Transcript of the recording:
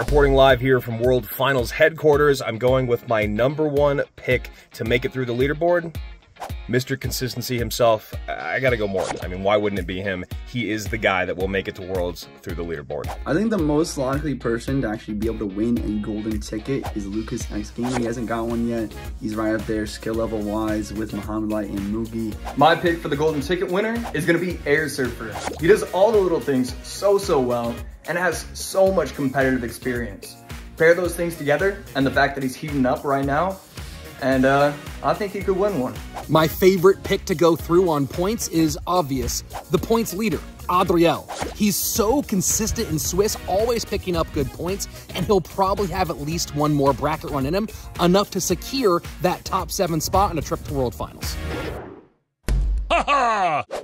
Reporting live here from World Finals headquarters, I'm going with my number one pick to make it through the leaderboard. Mr. Consistency himself, I gotta go Morten. I mean, why wouldn't it be him? He is the guy that will make it to Worlds through the leaderboard. I think the most likely person to actually be able to win a golden ticket is Lucas X Gamer. He hasn't got one yet. He's right up there skill level wise with Mohamed Light and Mugi. My pick for the golden ticket winner is gonna be Air Surfer. He does all the little things so, so well and has so much competitive experience. Pair those things together and the fact that he's heating up right now, and uh, I think he could win one. My favorite pick to go through on points is obvious. The points leader, Adriel. He's so consistent in Swiss, always picking up good points, and he'll probably have at least one more bracket run in him, enough to secure that top seven spot in a trip to World Finals. Ha ha!